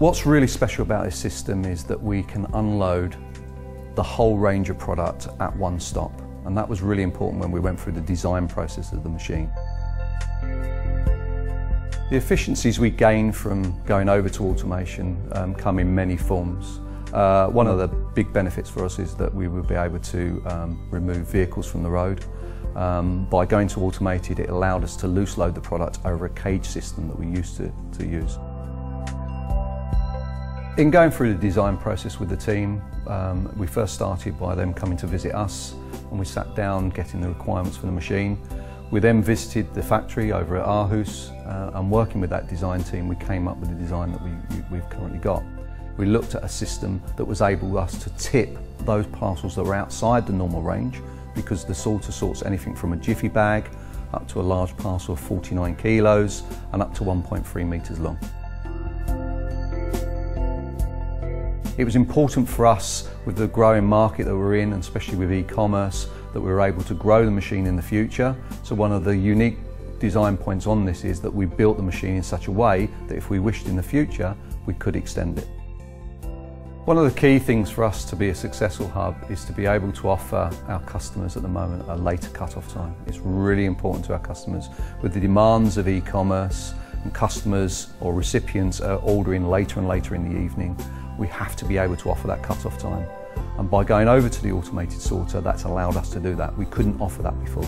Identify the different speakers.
Speaker 1: What's really special about this system is that we can unload the whole range of product at one stop. And that was really important when we went through the design process of the machine. The efficiencies we gain from going over to automation um, come in many forms. Uh, one of the big benefits for us is that we will be able to um, remove vehicles from the road. Um, by going to automated, it allowed us to loose load the product over a cage system that we used to, to use. In going through the design process with the team, um, we first started by them coming to visit us and we sat down getting the requirements for the machine. We then visited the factory over at Aarhus uh, and working with that design team we came up with the design that we, we've currently got. We looked at a system that was able us to tip those parcels that were outside the normal range because the sorter sorts anything from a jiffy bag up to a large parcel of 49 kilos and up to 1.3 metres long. It was important for us with the growing market that we're in, and especially with e-commerce, that we were able to grow the machine in the future. So one of the unique design points on this is that we built the machine in such a way that if we wished in the future, we could extend it. One of the key things for us to be a successful hub is to be able to offer our customers at the moment a later cut-off time. It's really important to our customers with the demands of e-commerce and customers or recipients are ordering later and later in the evening we have to be able to offer that cut-off time. And by going over to the automated sorter, that's allowed us to do that. We couldn't offer that before.